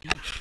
god.